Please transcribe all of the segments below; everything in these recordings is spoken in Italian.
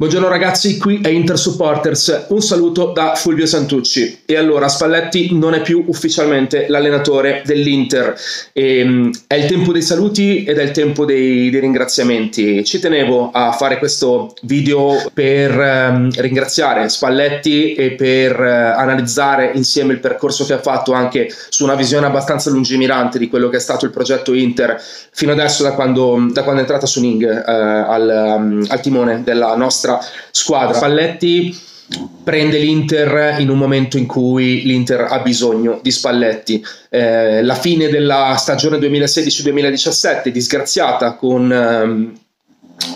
Buongiorno ragazzi, qui è Inter Supporters. Un saluto da Fulvio Santucci. E allora, Spalletti non è più ufficialmente l'allenatore dell'Inter. E, um, è il tempo dei saluti ed è il tempo dei, dei ringraziamenti. Ci tenevo a fare questo video per um, ringraziare Spalletti e per uh, analizzare insieme il percorso che ha fatto anche su una visione abbastanza lungimirante di quello che è stato il progetto Inter fino adesso da quando, da quando è entrata Suning uh, al, um, al timone della nostra nostra squadra. Spalletti prende l'Inter in un momento in cui l'Inter ha bisogno di Spalletti. Eh, la fine della stagione 2016-2017, disgraziata con ehm,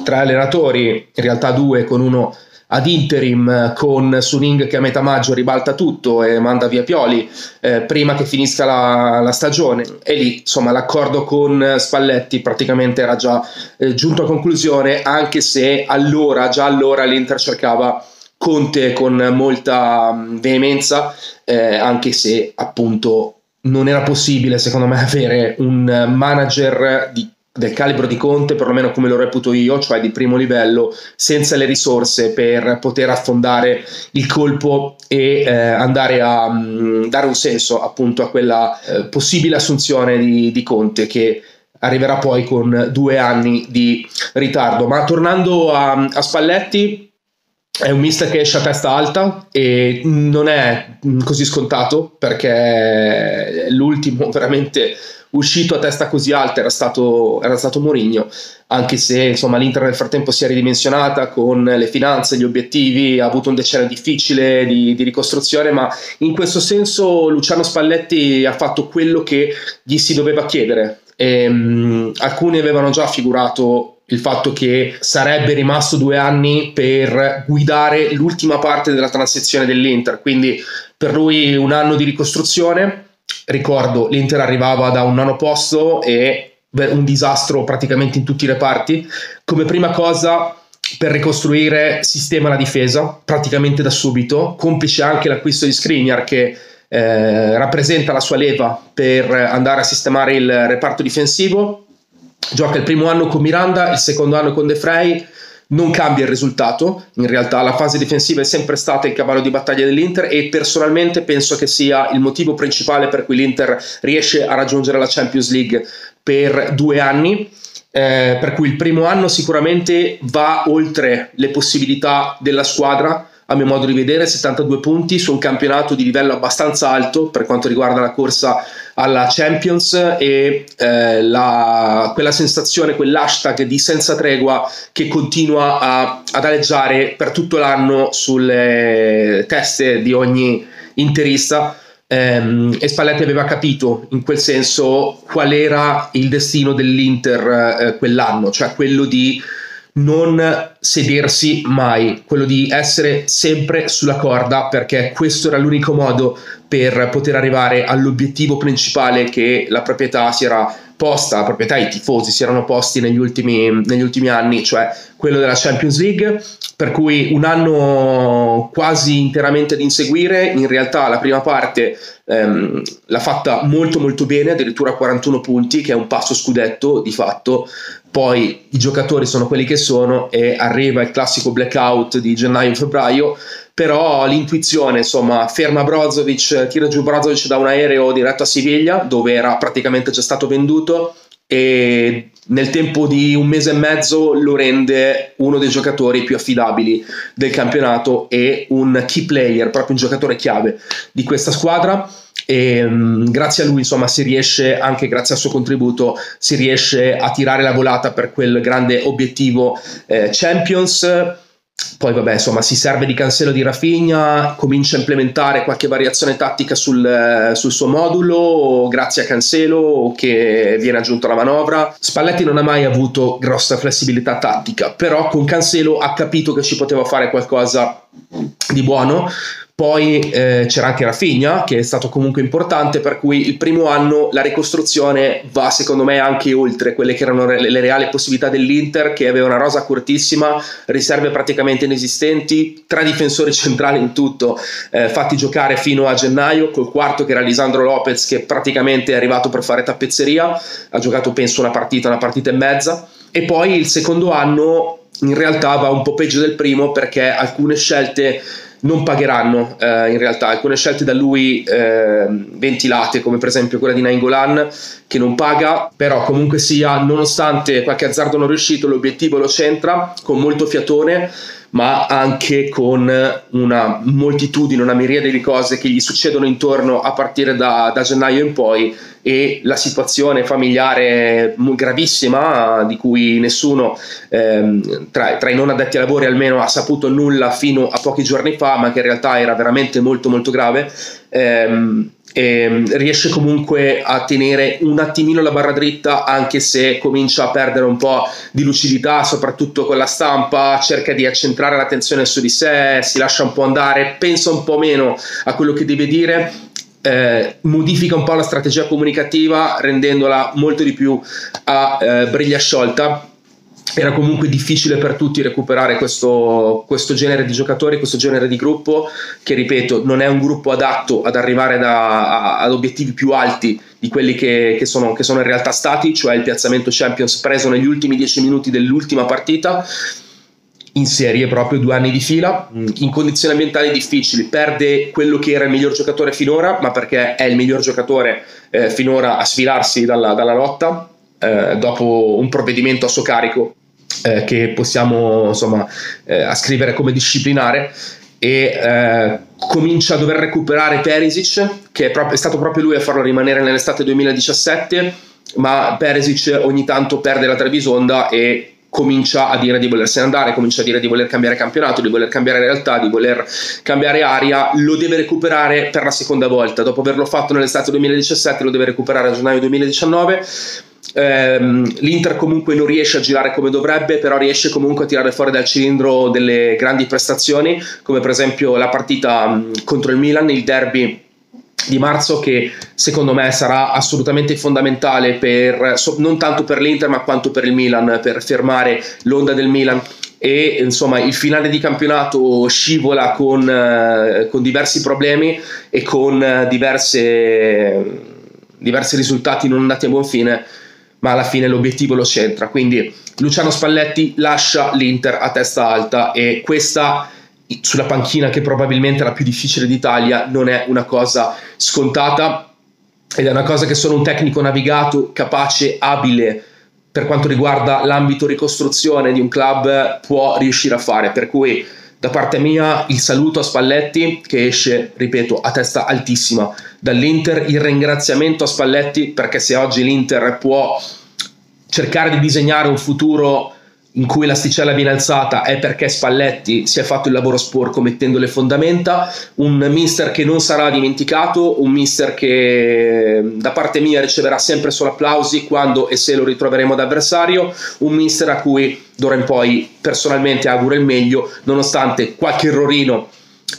tre allenatori, in realtà due, con uno ad interim con Suning che a metà maggio ribalta tutto e manda via Pioli eh, prima che finisca la, la, stagione. E lì insomma l'accordo con Spalletti praticamente era già eh, giunto a conclusione anche se allora già allora l'Inter cercava Conte con molta mm, veemenza eh, anche se appunto non era possibile secondo me avere un manager di del calibro di Conte, perlomeno come lo reputo io, cioè di primo livello, senza le risorse per poter affondare il colpo e eh, andare a mh, mm, dare un senso appunto a quella eh, possibile assunzione di, di Conte che arriverà poi con due anni di ritardo. Ma tornando a, a Spalletti, è un mister che esce a testa alta e non è così scontato perché l'ultimo veramente uscito a testa così alta era stato, era stato Mourinho, anche se insomma, l'Inter nel frattempo si è ridimensionata con le finanze, gli obiettivi, ha avuto un decennio difficile di, di ricostruzione, ma in questo senso Luciano Spalletti ha fatto quello che gli si doveva chiedere. E, um, alcuni avevano già figurato il fatto che sarebbe rimasto due anni per guidare l'ultima parte della transizione dell'Inter, quindi per lui un anno di ricostruzione ricordo l'Inter arrivava da un nono posto e un disastro praticamente in tutti i reparti. Come prima cosa per ricostruire sistema la difesa praticamente da subito, complice anche l'acquisto di Skriniar che eh, rappresenta la sua leva per andare a sistemare il reparto difensivo. Gioca il primo anno con Miranda, il secondo anno con De Frey non cambia il risultato, in realtà la fase difensiva è sempre stata il cavallo di battaglia dell'Inter e personalmente penso che sia il motivo principale per cui l'Inter riesce a raggiungere la Champions League per due anni. Eh, per cui il primo anno sicuramente va oltre le possibilità della squadra, a mio modo di vedere, 72 punti su un campionato di livello abbastanza alto per quanto riguarda la corsa alla Champions e eh, la, quella sensazione, quell'hashtag di senza tregua che continua a, ad aleggiare per tutto l'anno sulle teste di ogni interista. Ehm, e Spalletti aveva capito in quel senso qual era il destino dell'Inter eh, quell'anno, cioè quello di non sedersi mai, quello di essere sempre sulla corda perché questo era l'unico modo per poter arrivare all'obiettivo principale che la proprietà si era posta, la proprietà i tifosi si erano posti negli ultimi, negli ultimi anni, cioè quello della Champions League, per cui un anno quasi interamente da inseguire, in realtà la prima parte ehm, l'ha fatta molto molto bene, addirittura 41 punti, che è un passo scudetto di fatto, poi i giocatori sono quelli che sono e arriva il classico blackout di gennaio-febbraio, però l'intuizione, insomma, ferma Brozovic, tira giù Brozovic da un aereo diretto a Siviglia, dove era praticamente già stato venduto, e nel tempo di un mese e mezzo lo rende uno dei giocatori più affidabili del campionato e un key player, proprio un giocatore chiave di questa squadra. E um, grazie a lui insomma si riesce anche grazie al suo contributo si riesce a tirare la volata per quel grande obiettivo eh, Champions poi vabbè insomma si serve di Cancelo di Rafinha comincia a implementare qualche variazione tattica sul, sul, suo modulo grazie a Cancelo che viene aggiunto alla manovra. Spalletti non ha mai avuto grossa flessibilità tattica però con Cancelo ha capito che ci poteva fare qualcosa di buono poi eh, c'era anche Rafinha, che è stato comunque importante, per cui il primo anno la ricostruzione va secondo me anche oltre quelle che erano le, le reali possibilità dell'Inter, che aveva una rosa cortissima, riserve praticamente inesistenti, tre difensori centrali in tutto, eh, fatti giocare fino a gennaio, col quarto che era Lisandro Lopez, che praticamente è arrivato per fare tappezzeria, ha giocato penso una partita, una partita e mezza, e poi il secondo anno in realtà va un po' peggio del primo perché alcune scelte non pagheranno eh, in realtà. Alcune scelte da lui eh, ventilate come per esempio quella di Nainggolan che non paga però comunque sia nonostante qualche azzardo non riuscito l'obiettivo lo centra con molto fiatone ma anche con una moltitudine, una miriade di cose che gli succedono intorno a partire da, da gennaio in poi e la situazione familiare gravissima di cui nessuno ehm, tra, tra, i non addetti ai lavori almeno ha saputo nulla fino a pochi giorni fa, ma che in realtà era veramente molto molto grave. Ehm, riesce comunque a tenere un attimino la barra dritta anche se comincia a perdere un po' di lucidità soprattutto con la stampa cerca di accentrare l'attenzione su di sé si lascia un po' andare pensa un po' meno a quello che deve dire eh, modifica un po' la strategia comunicativa rendendola molto di più a eh, briglia sciolta era comunque difficile per tutti recuperare questo, questo, genere di giocatori, questo genere di gruppo, che ripeto non è un gruppo adatto ad arrivare da, a, ad obiettivi più alti di quelli che, che, sono, che, sono, in realtà stati, cioè il piazzamento Champions preso negli ultimi dieci minuti dell'ultima partita in serie proprio due anni di fila, mm, in condizioni ambientali difficili, perde quello che era il miglior giocatore finora, ma perché è il miglior giocatore eh, finora a sfilarsi dalla, dalla lotta, eh, dopo un provvedimento a suo carico eh, che possiamo insomma eh, ascrivere come disciplinare e eh, comincia a dover recuperare Perisic che è, pro- è stato proprio lui a farlo rimanere nell'estate 2017 ma Perisic ogni tanto perde la Trevisonda e comincia a dire di volersene andare, comincia a dire di voler cambiare campionato, di voler cambiare realtà, di voler cambiare aria, lo deve recuperare per la seconda volta. Dopo averlo fatto nell'estate 2017, lo deve recuperare a gennaio 2019. Ehm, L'Inter comunque non riesce a girare come dovrebbe, però riesce comunque a tirare fuori dal cilindro delle grandi prestazioni, come per esempio la partita mh, contro il Milan, il derby di marzo che secondo me sarà assolutamente fondamentale per, non tanto per l'Inter ma quanto per il Milan per fermare l'onda del Milan. E insomma il finale di campionato scivola con, eh, con diversi problemi e con eh, diverse, diversi risultati non andati a buon fine ma alla fine l'obiettivo lo centra quindi Luciano Spalletti lascia l'Inter a testa alta e questa sulla panchina che probabilmente è la più difficile d'Italia non è una cosa scontata ed è una cosa che solo un tecnico navigato, capace, abile per quanto riguarda l'ambito ricostruzione di un club può riuscire a fare. Per cui da parte mia il saluto a Spalletti che esce, ripeto, a testa altissima. dall'Inter, il ringraziamento a Spalletti perché se oggi l'Inter può cercare di disegnare un futuro in cui l'asticella viene alzata è perché Spalletti si è fatto il lavoro sporco mettendo le fondamenta, un mister che non sarà dimenticato, un mister che da parte mia riceverà sempre solo applausi quando e se lo ritroveremo ad avversario, un mister a cui d'ora in poi personalmente auguro il meglio, nonostante qualche errorino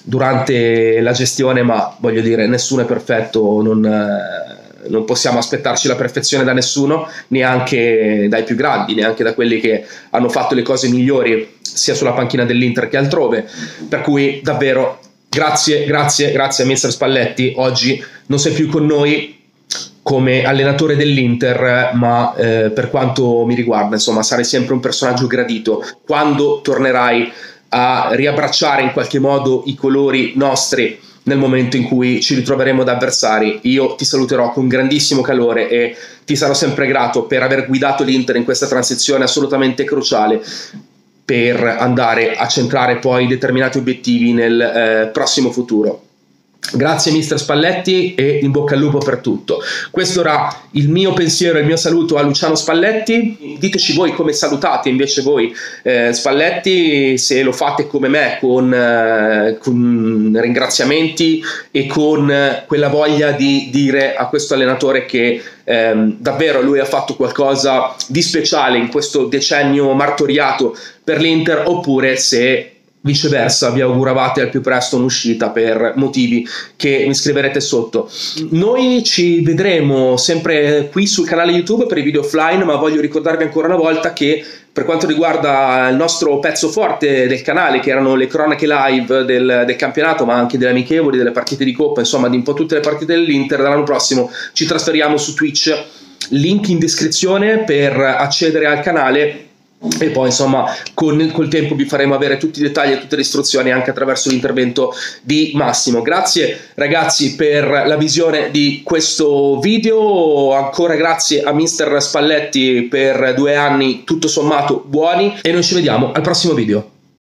durante la gestione, ma voglio dire, nessuno è perfetto, non non possiamo aspettarci la perfezione da nessuno, neanche dai più grandi, neanche da quelli che hanno fatto le cose migliori sia sulla panchina dell'Inter che altrove. Per cui davvero grazie, grazie, grazie a Mister Spalletti. Oggi non sei più con noi come allenatore dell'Inter, ma eh, per quanto mi riguarda, insomma, sarai sempre un personaggio gradito. Quando tornerai a riabbracciare in qualche modo i colori nostri nel momento in cui ci ritroveremo da avversari. Io ti saluterò con grandissimo calore e ti sarò sempre grato per aver guidato l'Inter in questa transizione assolutamente cruciale per andare a centrare poi determinati obiettivi nel eh, prossimo futuro. Grazie mister Spalletti e in bocca al lupo per tutto. Questo era il mio pensiero e il mio saluto a Luciano Spalletti. Diteci voi come salutate invece voi eh, Spalletti, se lo fate come me con, eh, con ringraziamenti e con quella voglia di dire a questo allenatore che ehm, davvero lui ha fatto qualcosa di speciale in questo decennio martoriato per l'Inter oppure se viceversa vi auguravate al più presto un'uscita per motivi che mi scriverete sotto. Noi ci vedremo sempre qui sul canale YouTube per i video offline, ma voglio ricordarvi ancora una volta che per quanto riguarda il nostro pezzo forte del canale, che erano le cronache live del, del, campionato, ma anche delle amichevoli, delle partite di coppa, insomma di un po' tutte le partite dell'Inter, dall'anno prossimo ci trasferiamo su Twitch. Link in descrizione per accedere al canale e poi insomma con col tempo vi faremo avere tutti i dettagli e tutte le istruzioni anche attraverso l'intervento di Massimo. Grazie ragazzi per la visione di questo video. Ancora grazie a mister Spalletti per due anni tutto sommato buoni. E noi ci vediamo al prossimo video